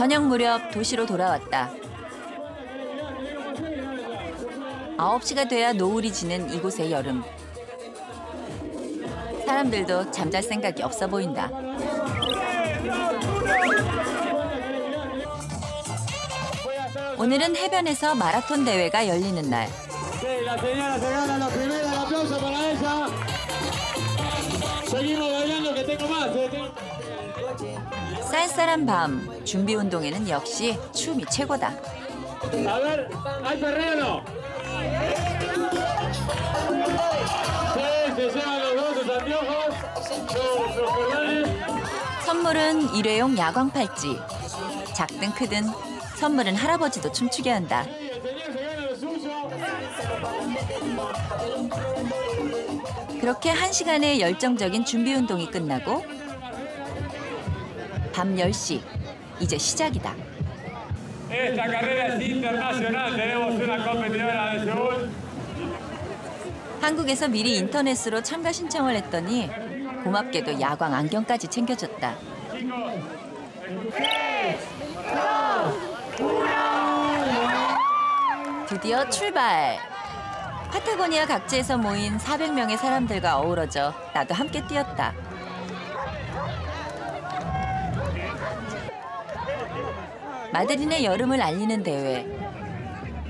저녁 무렵 도시로 돌아왔다. 9시가 돼야 노을이 지는 이곳의 여름. 사람들도 잠잘 생각이 없어 보인다. 오늘은 해변에서 마라톤 대회가 열리는 날. 쌀쌀한 밤 준비 운동에는 역시 춤이 최고다. 선물은 일회용 야광 팔찌. 작든 크든 선물은 할아버지도 춤추게 한다. 그렇게 한 시간의 열정적인 준비 운동이 끝나고 밤 10시 이제 시작이다. Seúl. 한국에서 미리 인터넷으로 참가 신청을 했더니 고맙게도 야광 안경까지 챙겨줬다. 드디어 출발! 파타고니아 각지에서 모인 400명의 사람들과 어우러져 나도 함께 뛰었다. 마드린의 여름을 알리는 대회.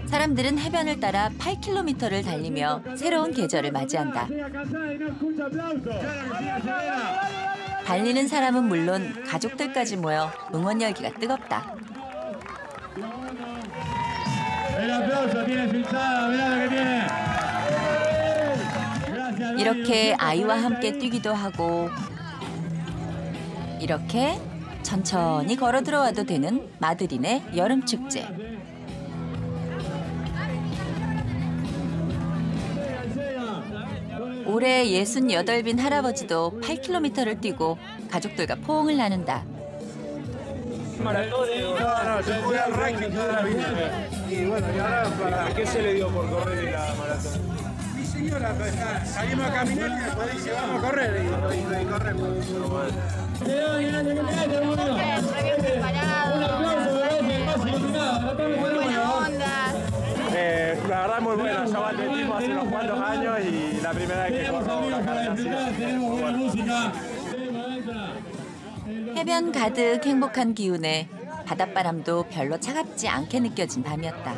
사람들은 해변을 따라 8km를 달리며 새로운 계절을 맞이한다. 달리는 사람은 물론 가족들까지 모여 응원 열기가 뜨겁다. 이렇게. 아이와 함께 뛰기도 하고 이렇게 천천히 걸어 들어와도 되는 마드린의 여름 축제. 올해 68빈 할아버지도 8km를 뛰고 가족들과 포옹을 나눈다. la verdad muy buena. Yo atletismo hace unos cuantos años y la primera vez que corro una carrera así 해변 가득 행복한 기운에 바닷바람도 별로 차갑지 않게 느껴진 밤이었다.